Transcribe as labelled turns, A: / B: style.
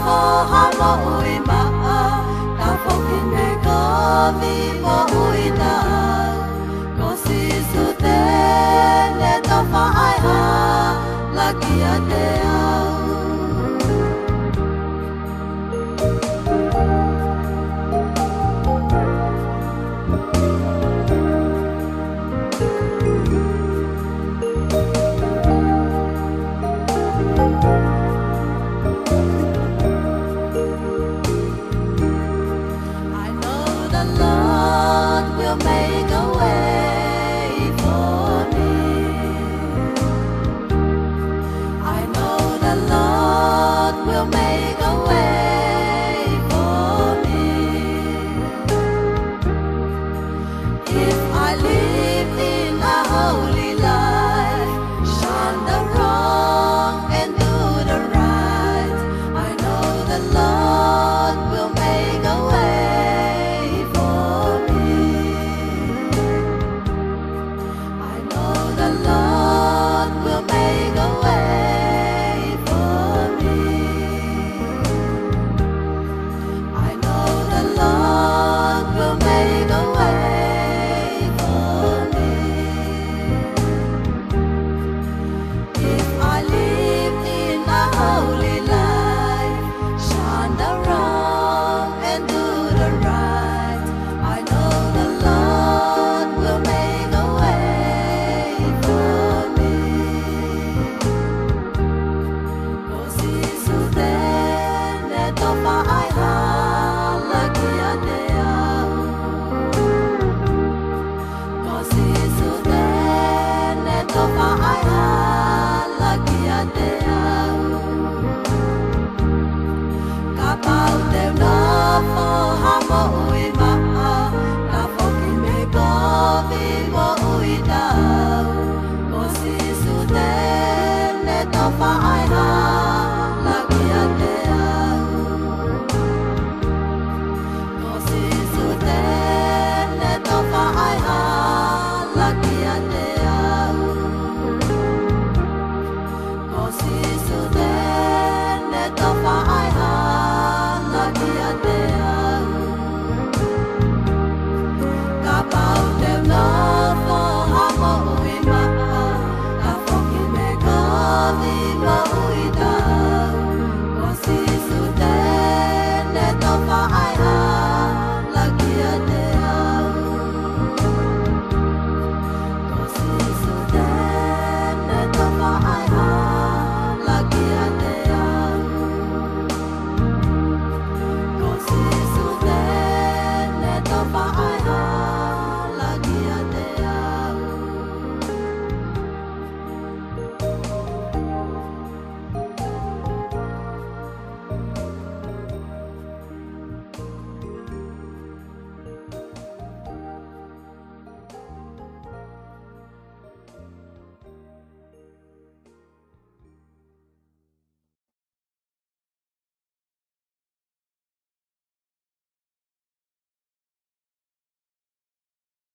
A: fo halo i ma a ka fo ki me ka vi away. beautiful wonder love it.